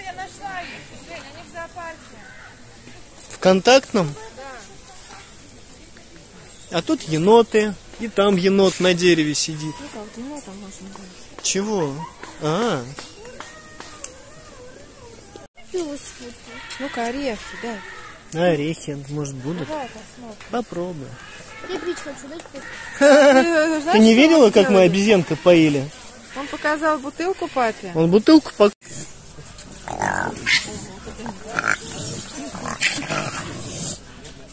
я нашла их. Жень, они в зоопарке. В контактном? А тут еноты. И там енот на дереве сидит. Ну как, там можно было. Чего? А, Ну-ка, орехи, да. орехи, может, будут? Давай посмотрим. Попробуй. Я пить хочу, дайте Ты не видела, как мы обезьянка поили? Он показал бутылку папе. Он бутылку пок...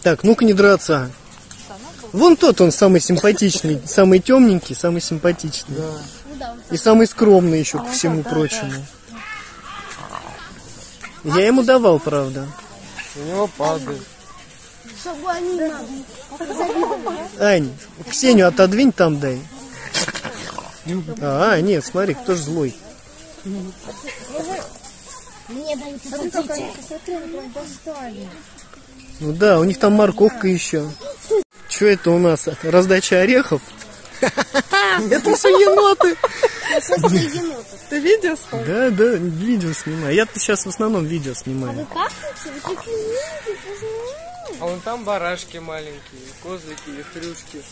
Так, ну-ка не драться. Вон тот он самый симпатичный, самый темненький, самый симпатичный. И самый скромный еще ко всему прочему. Я ему давал, правда. У него падает. Ань, Ксению отодвинь там дай. А, нет, смотри, кто ж злой. Мне дают Смотри, как они, посмотри, они прям достали. Ну да, у них там морковка еще. Что это у нас? Раздача орехов? Это все еноты. Ты видел сколько? Да, да, видео снимаю. Я-то сейчас в основном видео снимаю. Как вы такие милые, А вон там барашки маленькие, козлики и хрюшки.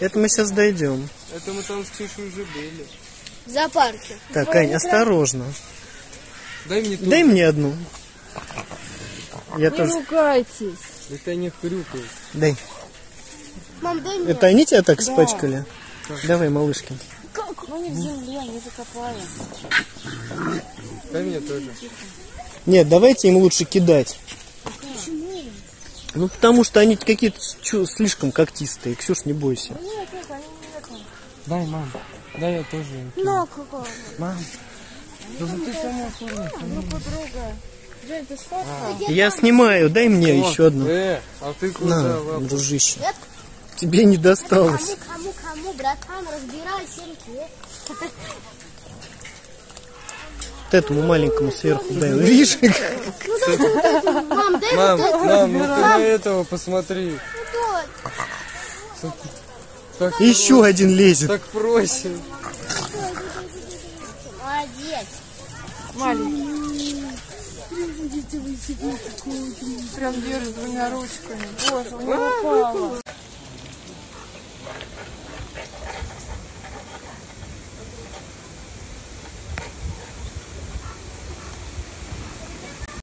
Это мы сейчас дойдем. Это мы там с Ксюшей уже были. В зоопарке. Так, Ань, осторожно. Дай мне тут. Дай мне одну. Я Не тоже. ругайтесь. Это они хрюкают. Дай. Мам, дай мне. Это они тебя так испачкали? Давай, малышки. Ну не в земле, они закопали. Дай мне тоже. Нет, давайте им лучше кидать. Ну, потому что они какие-то слишком когтистые. Ксюш, не бойся. Нет, нет, они не это. Дай, мам. Дай я тоже. им кину. На, какого? Мам. Да ну ты сама аккуратно. Ну, подруга. Жень, ты сфоткал? Я снимаю, дай мне еще одну. Э, а ты куда На, лапу? дружище. Тебе не досталось. Кому, кому, кому, братан, разбирай семки. Вот этому маленькому сверху дай. Видишь? Мам, дай Мам, вот это. мам, ну ты на этого посмотри. Так, Еще один лезет. так просит. Молодец. Маленький. Прям держит двумя ручками. Боже, у него упало.